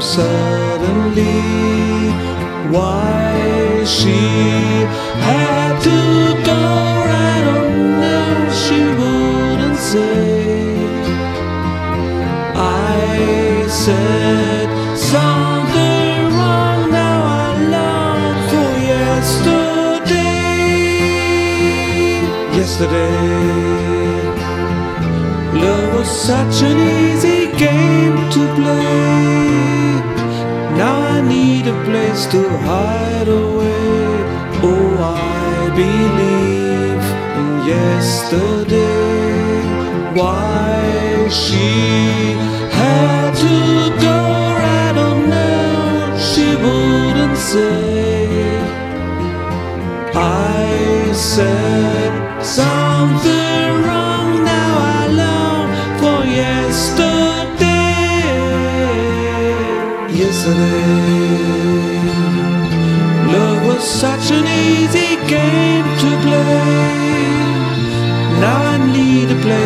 Suddenly. Why she had to go, I don't know. She wouldn't say. I said something wrong. Now I long for yesterday. Yesterday, love was such an easy game to play. Now I need a place to hide away. Oh, I believe in yesterday. Why she had to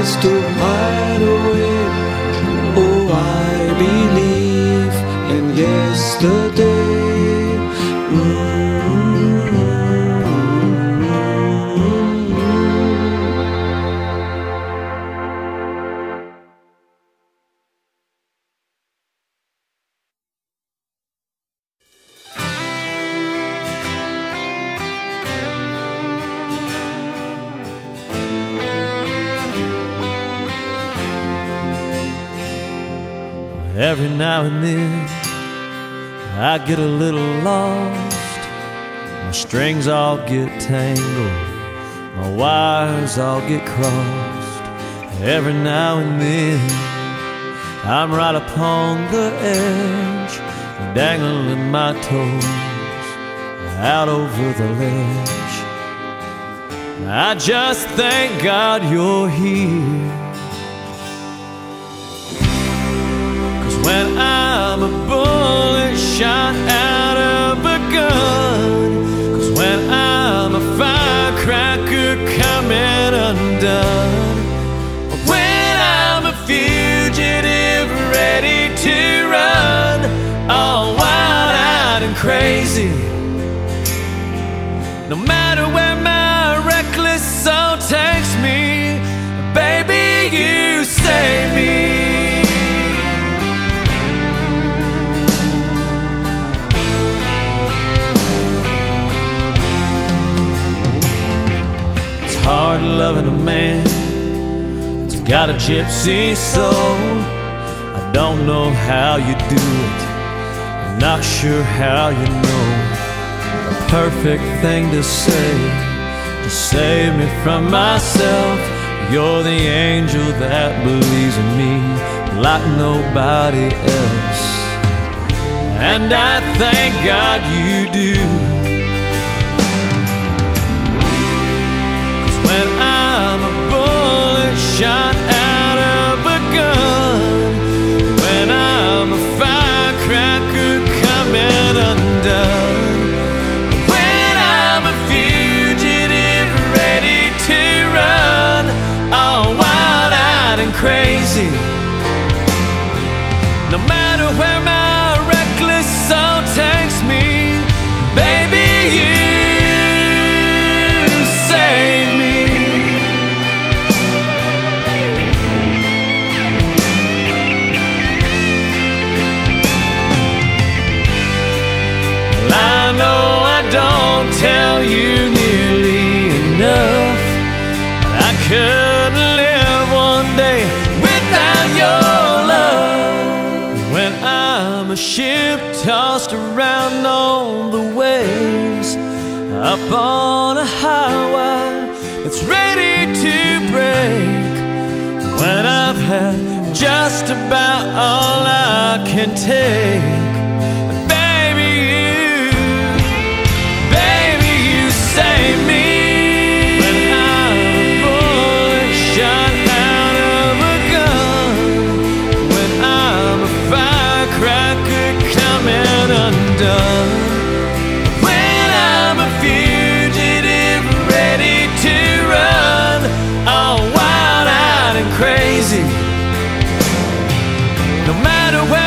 need a hide away. Every now and then I get a little lost. My strings all get tangled, my wires all get crossed. Every now and then I'm right upon the edge, dangling my toes out over the ledge. I just thank God you're here. Shot out of a gun, cause when I'm a firecracker coming undone, loving a man that's got a gypsy soul. I don't know how you do it, I'm not sure how you know the perfect thing to say to save me from myself. You're the angel that believes in me like nobody else. And I thank God you do. Bullet don't tell you nearly enough. I couldn't live one day without your love. When I'm a ship tossed around on the waves, up on a highway that's ready to break. When I've had just about all I can take. No matter where